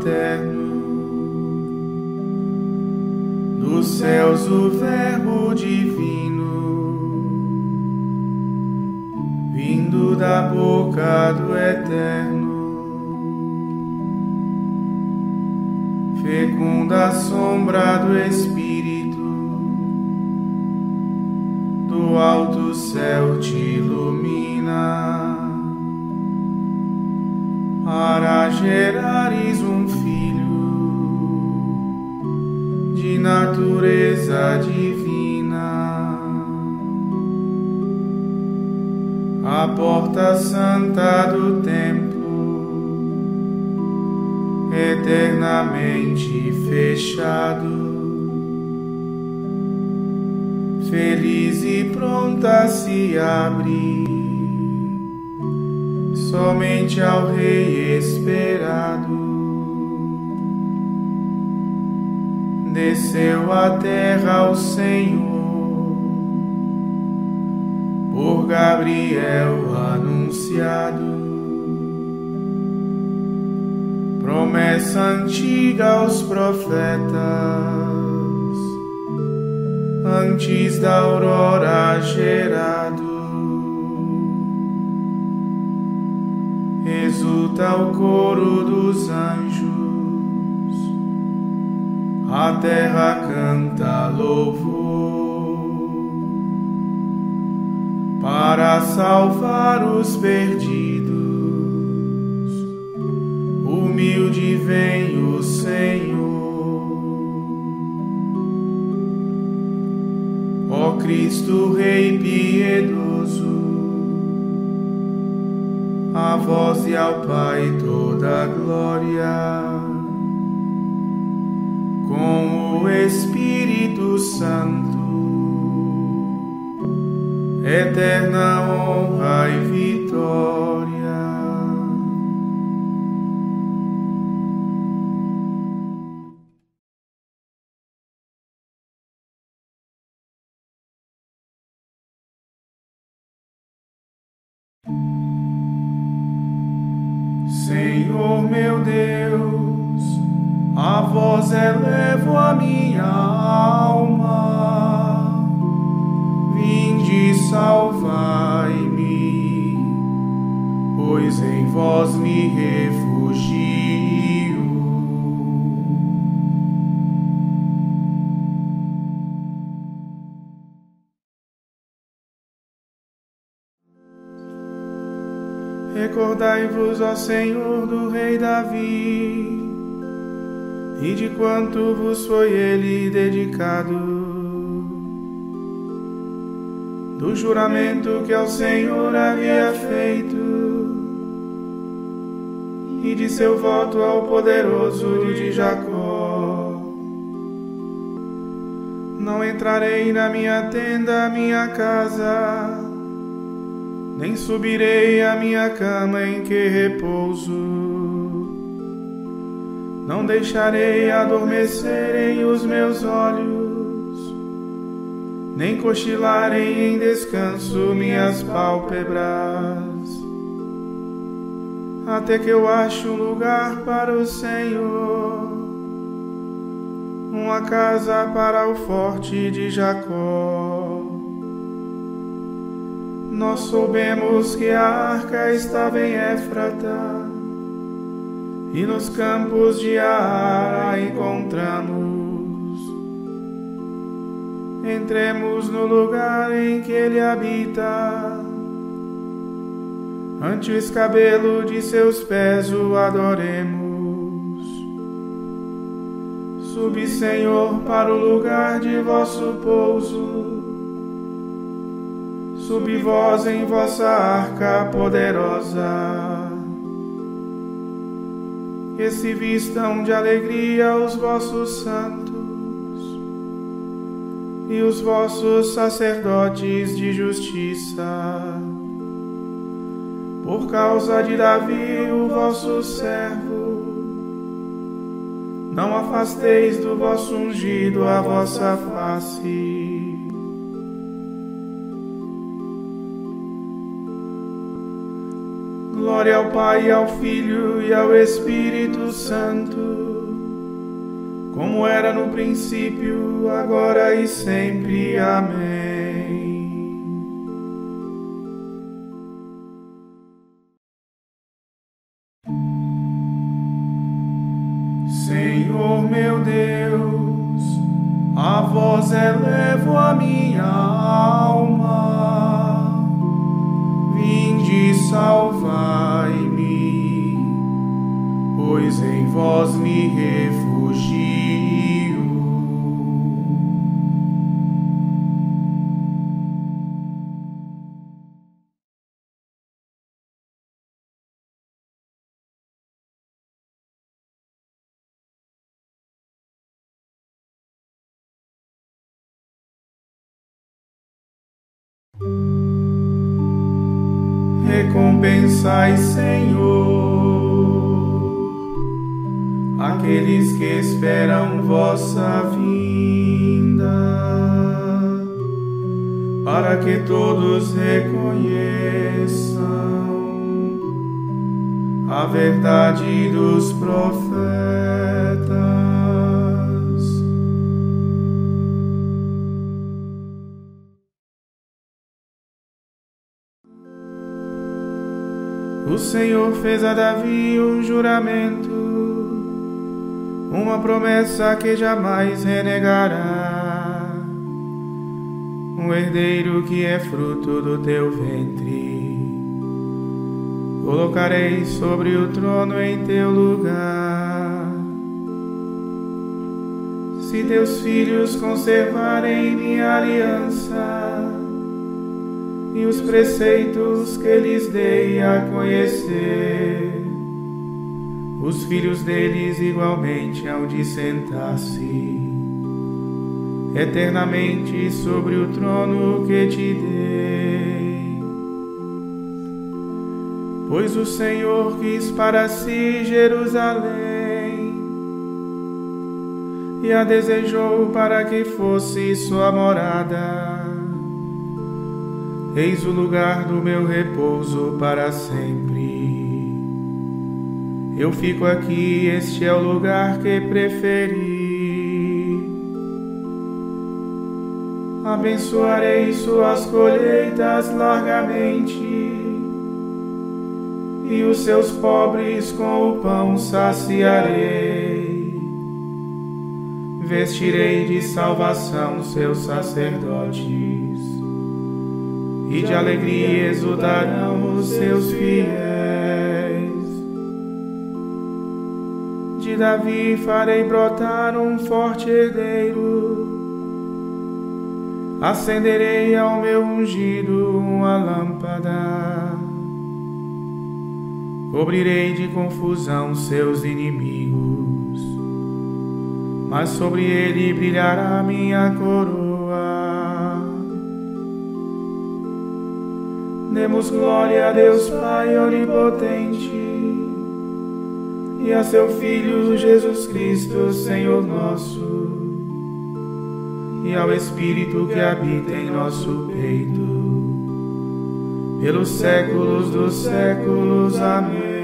Seio materno, dos céus o Verbo divino, vindo da boca do Eterno. Fecunda sombra do Espírito do alto céu te ilumina para gerares um filho de natureza divina. A porta santa do templo eternamente fechado feliz e pronta se abre somente ao Rei esperado. Desceu a terra o Senhor, por Gabriel anunciado. Promessa antiga aos profetas antes da aurora gerado. Exulta o coro dos anjos, a terra canta louvor para salvar os perdidos. Humilde vem o Senhor. Ó Cristo Rei piedoso, a vós e ao Pai toda a glória, com o Espírito Santo, eterna honra e vitória. Vós elevo a minha alma, vinde salvai-me, pois em vós me refugio. Recordai-vos, ó Senhor, do Rei Davi, e de quanto vos foi ele dedicado, do juramento que ao Senhor havia feito, e de seu voto ao poderoso de Jacó. Não entrarei na minha tenda, minha casa, nem subirei à minha cama em que repouso. Não deixarei adormecerem os meus olhos, nem cochilarem em descanso minhas pálpebras, até que eu ache um lugar para o Senhor, uma casa para o forte de Jacó. Nós soubemos que a arca estava em Éfrata, e nos campos de Ar a encontramos. Entremos no lugar em que ele habita, ante o escabelo de seus pés o adoremos. Subi, Senhor, para o lugar de vosso pouso. Subi vós em vossa arca poderosa. Que se vistam de alegria os vossos santos e os vossos sacerdotes de justiça. Por causa de Davi, o vosso servo, não afasteis do vosso ungido a vossa face. Glória ao Pai, ao Filho e ao Espírito Santo, como era no princípio, agora e sempre. Amém. Pois em vós me refugio. recompensai, Senhor, aqueles que esperam vossa vinda, para que todos reconheçam a verdade dos profetas. O Senhor fez a Davi um juramento, uma promessa que jamais renegará. Um herdeiro que é fruto do teu ventre, colocarei sobre o trono em teu lugar. Se teus filhos conservarem minha aliança, e os preceitos que lhes dei a conhecer. Os filhos deles igualmente hão de sentar-se eternamente sobre o trono que te dei. Pois o Senhor quis para si Jerusalém e a desejou para que fosse sua morada Eis o lugar do meu repouso para sempre. Eu fico aqui, este é o lugar que preferi. Abençoarei suas colheitas largamente, e os seus pobres com o pão saciarei. Vestirei de salvação seus sacerdotes e de alegria exultarão os seus fiéis. De Davi farei brotar um forte herdeiro, acenderei ao meu ungido uma lâmpada, cobrirei de confusão seus inimigos, mas sobre ele brilhará minha coroa. Demos glória a Deus Pai onipotente e a seu Filho Jesus Cristo, Senhor nosso, e ao Espírito que habita em nosso peito, pelos séculos dos séculos. Amém.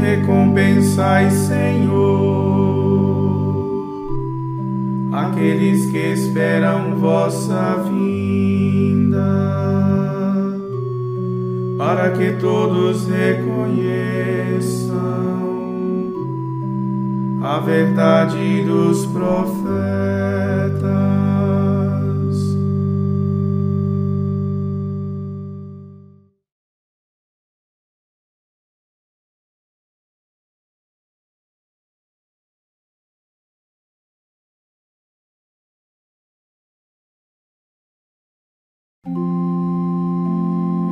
recompensai, Senhor, aqueles que esperam vossa vinda, para que todos reconheçam a verdade dos profetas.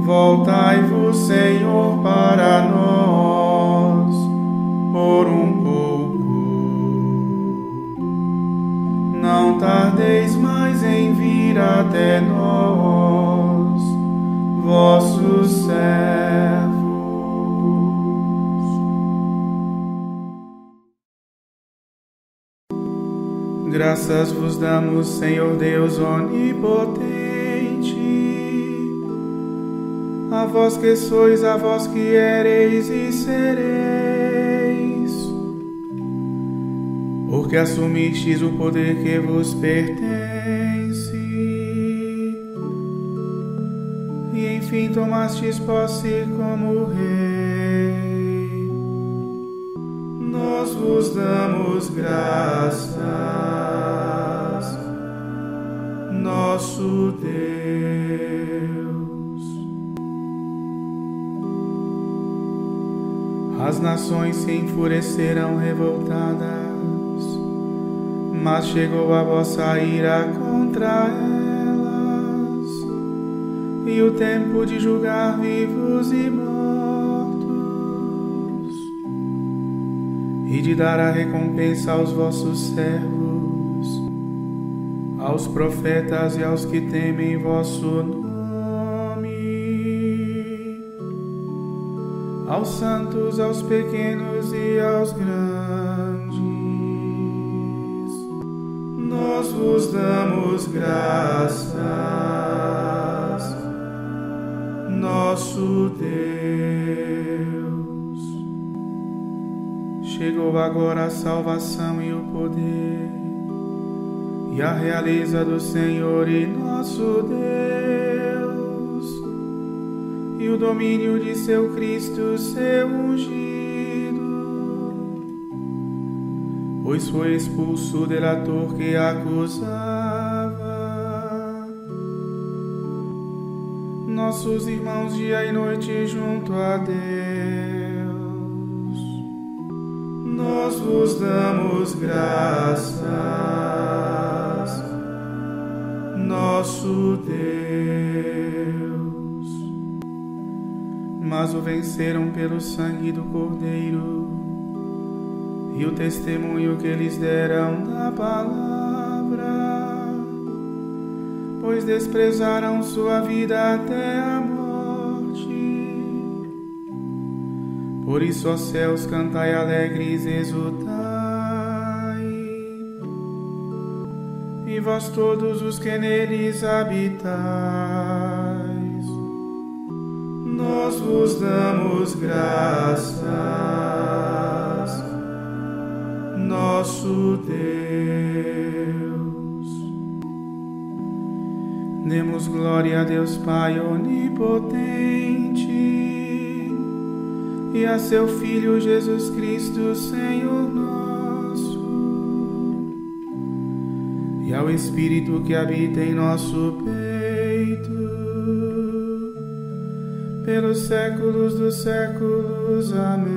Voltai-vos, Senhor, para nós, por um pouco. Não tardeis mais em vir até nós, vossos servos. Graças vos damos, Senhor Deus onipotente a vós que sois, a vós que ereis e sereis, porque assumistes o poder que vos pertence, e enfim tomastes posse como Rei. Nós vos damos graças, nosso Deus. As nações se enfureceram revoltadas, mas chegou a vossa ira contra elas, e o tempo de julgar vivos e mortos, e de dar a recompensa aos vossos servos, aos profetas e aos que temem vosso nome aos santos, aos pequenos e aos grandes. Nós vos damos graças, nosso Deus. Chegou agora a salvação e o poder e a realeza do Senhor e nosso Deus e o domínio de seu Cristo, seu ungido. Pois foi expulso o delator que acusava nossos irmãos dia e noite junto a Deus. Nós vos damos graças, nosso Deus mas o venceram pelo sangue do Cordeiro. E o testemunho que eles deram da palavra, pois desprezaram sua vida até a morte. Por isso, ó céus, cantai alegres, exultai, e vós todos os que neles habitais nós vos damos graças, nosso Deus. Demos glória a Deus Pai onipotente e a seu Filho Jesus Cristo, Senhor nosso, e ao Espírito que habita em nosso peito pelos séculos dos séculos. Amém.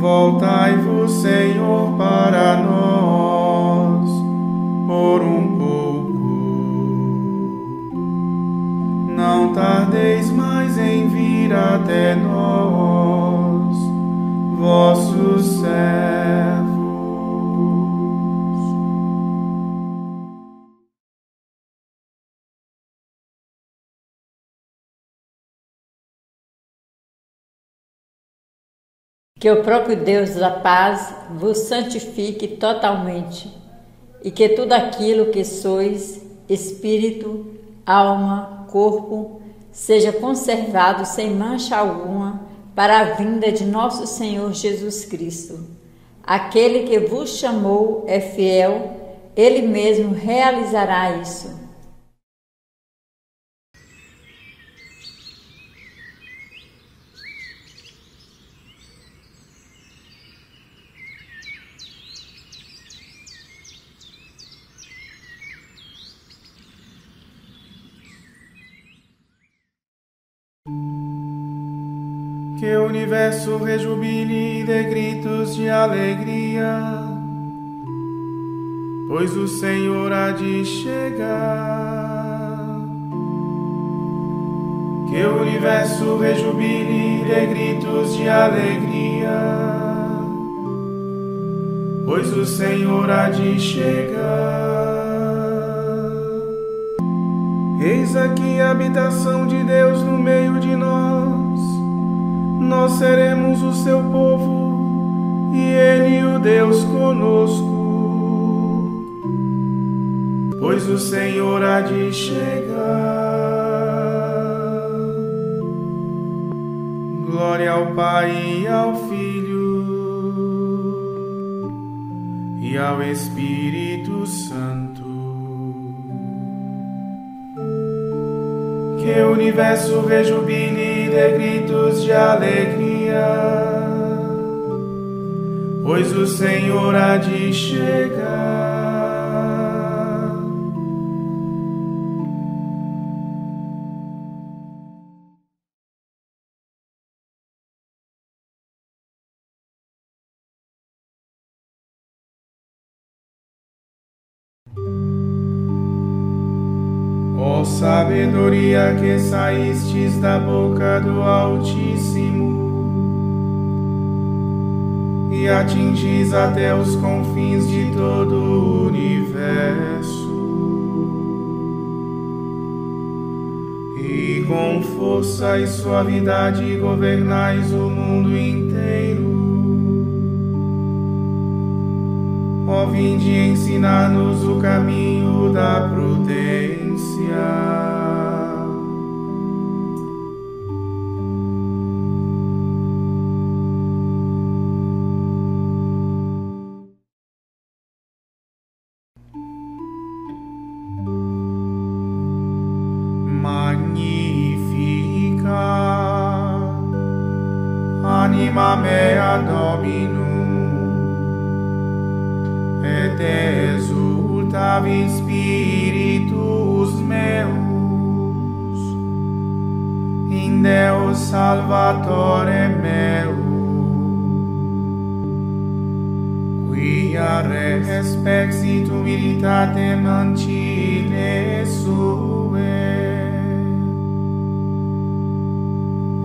Voltai-vos, Senhor, para nós, por um pouco. Não tardeis mais em vir até nós, vossos servos. Que o próprio Deus da paz vos santifique totalmente e que tudo aquilo que sois, espírito, alma, corpo, seja conservado sem mancha alguma para a vinda de nosso Senhor Jesus Cristo. Aquele que vos chamou é fiel, ele mesmo realizará isso. Que o universo rejubile de gritos de alegria, pois o Senhor há de chegar. Que o universo rejubile de gritos de alegria, pois o Senhor há de chegar. Eis aqui a habitação de Deus no meio de nós. Nós seremos o seu povo e Ele o Deus conosco. Pois o Senhor há de chegar. Glória ao Pai e ao Filho e ao Espírito Santo que o universo rejubile de gritos de alegria, pois o Senhor há de chegar. Sabedoria que saístes da boca do Altíssimo e atingis até os confins de todo o universo. E com força e suavidade governais o mundo inteiro. Ó, vinde ensinar-nos o caminho da prudência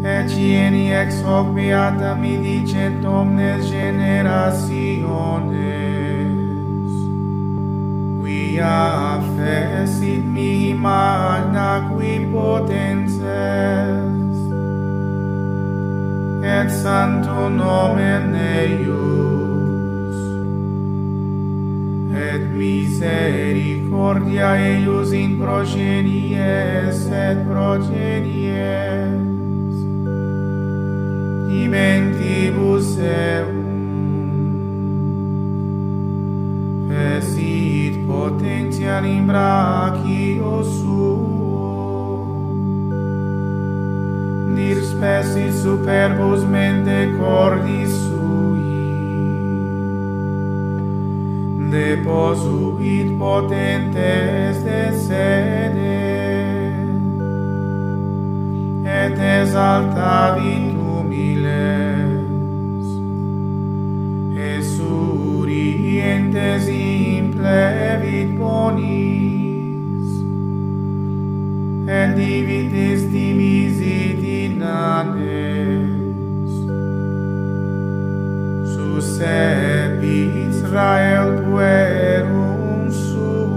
et ieni ex hoc beata mi dicent omnes generationes. Quia fecit mi magna qui potentes. Et santo nomen eius et misericordia eius in progenies et progenies dimentibus eum. Fesit potentiam in brachio suo. Dir spesit superbus mente cordis sui. Deposuit potentes de sede. Et exaltavit esurientes implevit bonis, et divitis dimisit in anes. Suscepit Israel puerum sum,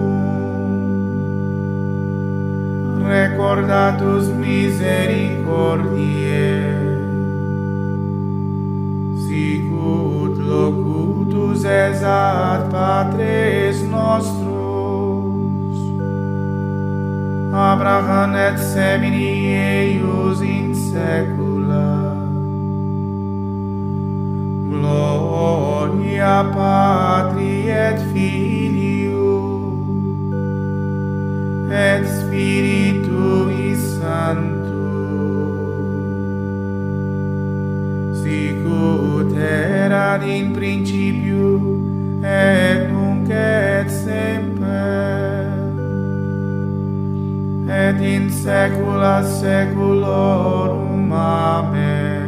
recordatus misericordiae, locutus esat patres nostros, Abraham et semini eius in saecula. Gloria Patri et Filio et Spiritui Sancto sicut erat in principiu et nunc et semper, et in saecula saeculorum. Amen.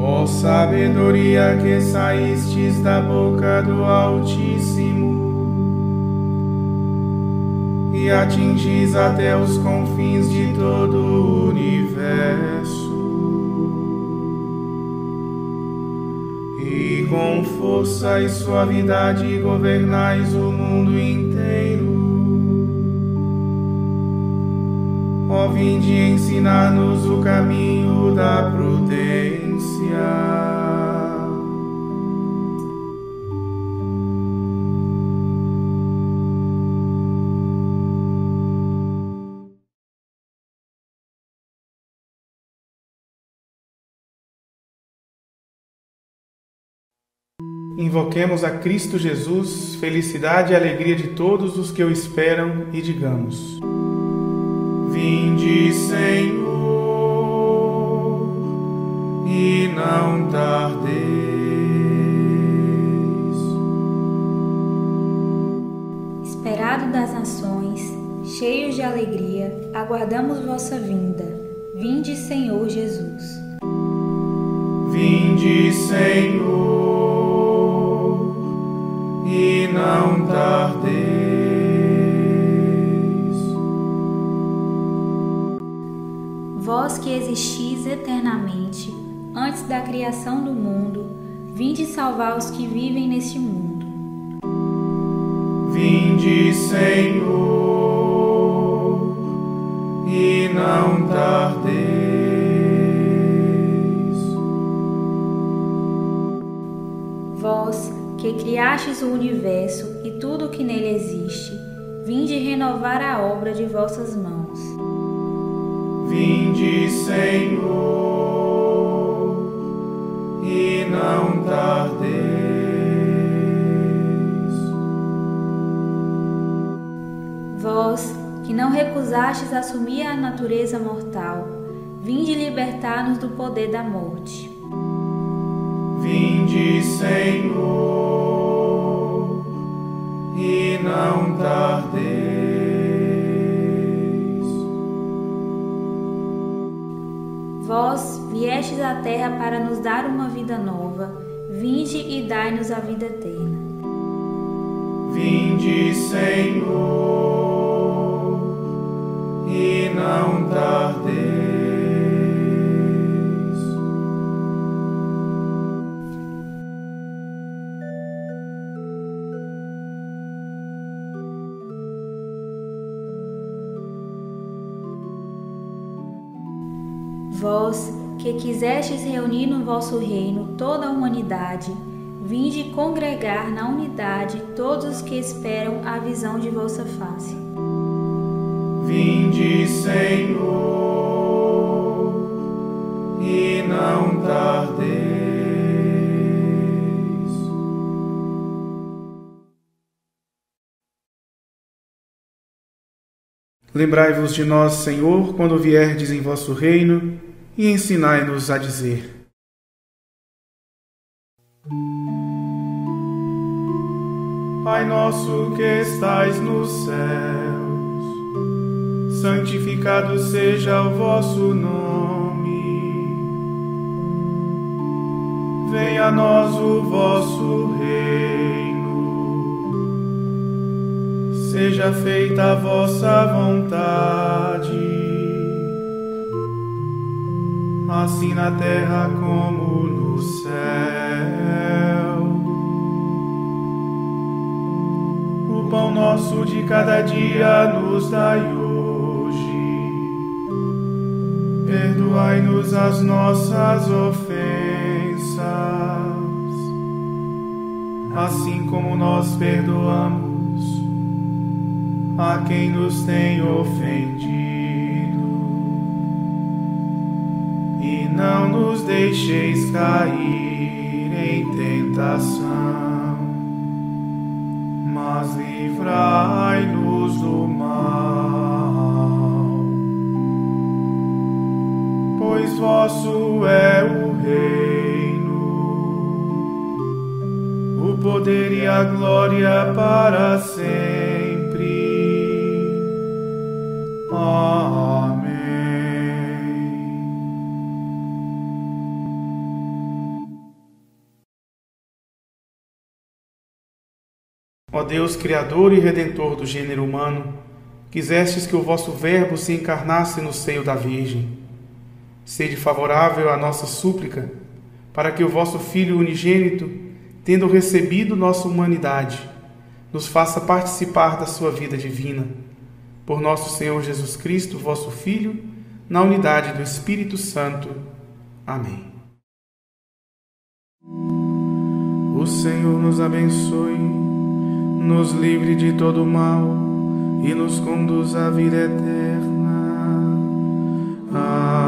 Ó sabedoria que saístes da boca do Altíssimo, e atingis até os confins de todo o universo. E com força e suavidade governais o mundo inteiro. Ó, vinde ensinar-nos o caminho da prudência. Invoquemos a Cristo Jesus, felicidade e alegria de todos os que o esperam, e digamos: Vinde, Senhor, e não tardeis. Esperado das nações, cheios de alegria, aguardamos vossa vinda. Vinde, Senhor Jesus. Vinde, Senhor não tardeis. Vós que existis eternamente, antes da criação do mundo, vinde salvar os que vivem neste mundo. Vinde, Senhor, e não tardeis. Que criastes o universo e tudo o que nele existe, vinde renovar a obra de vossas mãos. Vinde, Senhor, e não tardeis. Vós, que não recusastes assumir a natureza mortal, vinde libertar-nos do poder da morte. Vinde, Senhor, e não tardeis. Vós viestes à terra para nos dar uma vida nova, vinde e dai-nos a vida eterna. Vinde, Senhor, e não tardeis. Vós, que quisestes reunir no vosso reino toda a humanidade, vinde congregar na unidade todos os que esperam a visão de vossa face. Vinde, Senhor, e não tardeis. Lembrai-vos de nós, Senhor, quando vierdes em vosso reino e ensinai-nos a dizer: Pai nosso que estais nos céus, santificado seja o vosso nome. Venha a nós o vosso reino. Seja feita a vossa vontade assim na terra como no céu. O pão nosso de cada dia nos dai hoje. Perdoai-nos as nossas ofensas, assim como nós perdoamos a quem nos tem ofendido não nos deixeis cair em tentação, mas livrai-nos do mal. Pois vosso é o reino, o poder e a glória para sempre. Amém. Ó Deus, Criador e Redentor do gênero humano, quisestes que o vosso Verbo se encarnasse no seio da Virgem. Sede favorável à nossa súplica, para que o vosso Filho unigênito, tendo recebido nossa humanidade, nos faça participar da sua vida divina. Por nosso Senhor Jesus Cristo, vosso Filho, na unidade do Espírito Santo. Amém. O Senhor nos abençoe nos livre de todo mal e nos conduz à vida eterna. Amém.